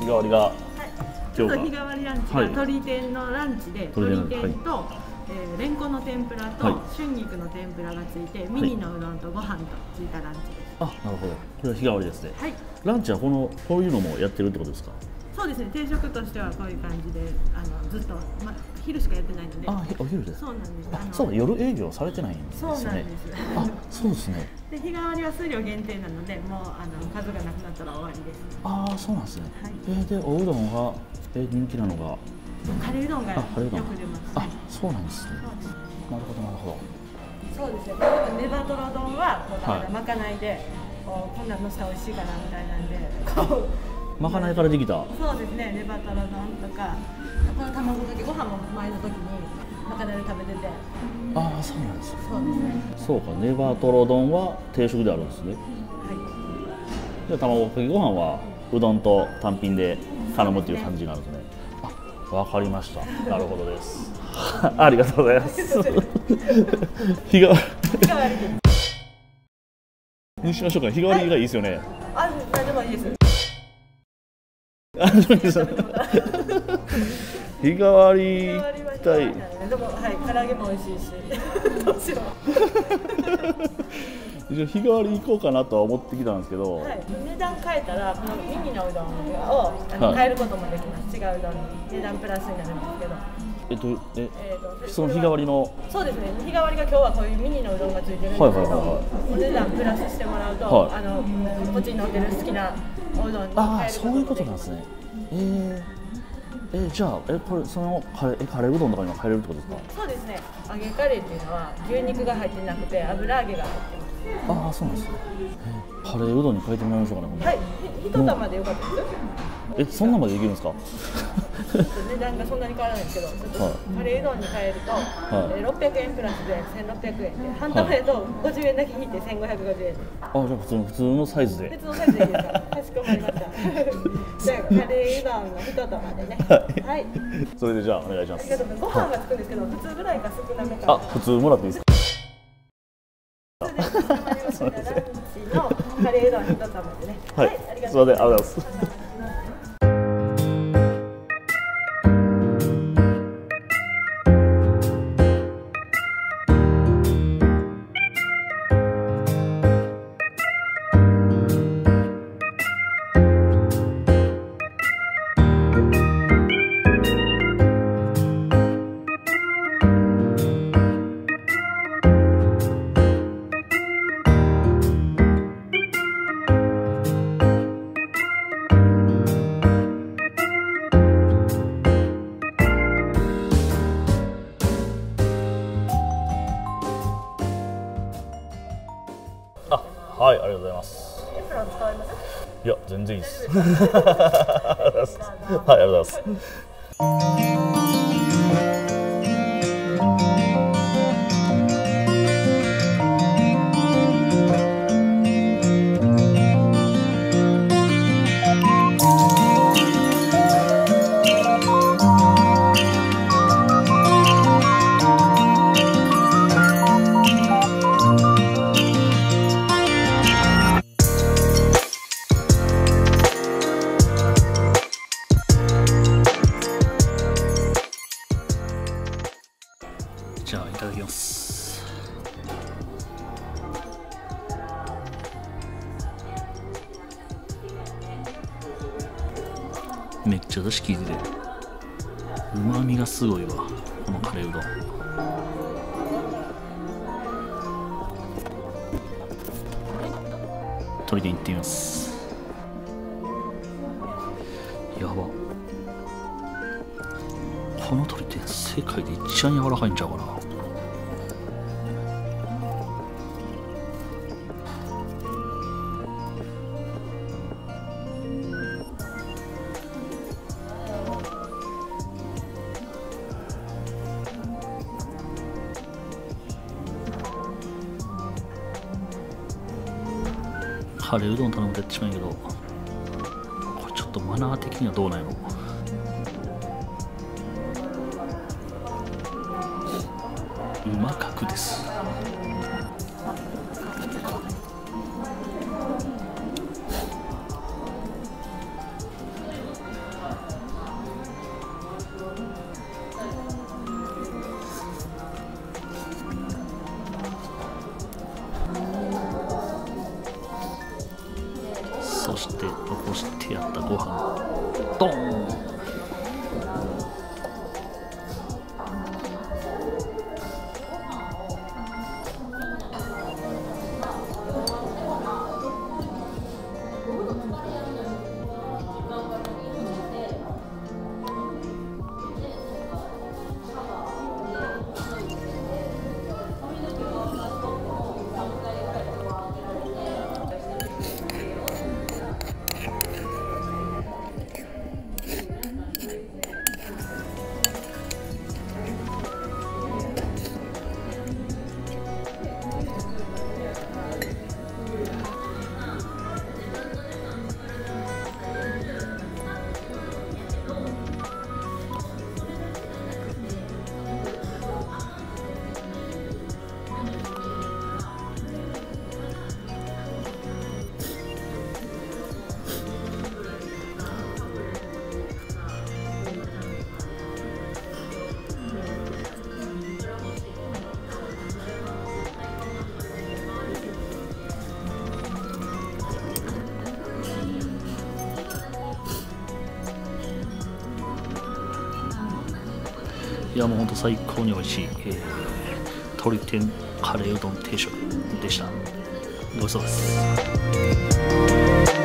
日替わりがちょ今日がっと日替わりランチがはい。鶏天のランチで、鶏鶏天天と、えーレンコンの天ぷらと、はい。春菊の天ぷらがついて、ミニのうどんとご飯とついたランチです。あなるほど。これは日替わりですね。はい、ランチはこのこういうのもやってるってことですか？そうですね。定食としてはこういう感じで、あのずっとま昼しかやってないので。あお昼ですそうなんです。あのそうだ夜営業されてないんですそうよねなんです。あそうですねで日替わりは数量限定なので、もうあの数がなくなったら終わりです。ああそうなんですね、はいえーでおうどんが、えー人気なのが？カレーうどんがよく出ます。あはいそうなんですねなるほどなるほそうですね。例えばネバトロ丼はこうだまかないで、こうこんなんのしたら美味しいかなみたいなんで、こうどまかないからできたそうですね。ネバトロ丼とか、この卵かけご飯も前の時にまかないで食べてて、ああそうなんですね。そうですね。そうか。ネバトロ丼は定食であるんですね。はい。で卵かけご飯はうどんと単品で頼むっていう感じになるんですね。あわかりました。なるほどです。ありがとうございます。日替わり。で。にしましょうか。日替わりがいいですよね。あ、何でもいいです。あそうです日替わり日替わりは日替わたいででもはい、唐揚げも美味しいし、もちろん。一応日替わり行こうかなとは思ってきたんですけど、はい、値段変えたら、このミニのうどんをはい変えることもできます。違ううどんに値段プラスになるんですけど。えっとええーとその日替わりの？そうですね。日替わりが今日はこういうミニのうどんがついてるんですけど、はいはいはいはいお値段プラスしてもらうと、はいあのこっちに乗ってる好きなおうどんにああそういうことなんですねえー、えーじゃあえこれそのカレーえカレーうどんとかにも入れるってことですか？そうですね。揚げカレーっていうのは牛肉が入ってなくて油揚げが入ってまああそうなんですね、えーカレーうどんに変えてみましょうかね。はい。ひ一玉でよかったですよ。えそんなまでできるんですか？値段がそんなに変わらないんですけど、ちょっとはいカレーうどんに変えると、いえー600円プラスで1600円で、半玉だと50円だけ引いて1550円。あじゃあ普通の普通のサイズで別のサイズでいいですか。かしこまりました。じゃあカレーうどんの一玉でね。はいはい。それでじゃあお願いしますありがとうございます。ご飯がつくんですけど、普通ぐらいか少なめか。あ普通もらっていいですか？それで。ランチのカレーうどん一玉でね。はい、ありがすいませんありがとうございますざいますす。エプロン使います。いや全然いいです はいありがとうございますめっちゃ出汁効いてて。うまみがすごいわこのカレーうどん鶏でいってみます。やば。この鳥って世界で一番柔らかいんちゃうかな。カレーうどん頼むとやっちしまうけどこれちょっとマナー的にはどうなんやろうまかくです。して残してやったご飯。ドーン。いやもうほんと最高に美味しい、えー、鶏天カレーうどん定食でした。ごちそうさまです。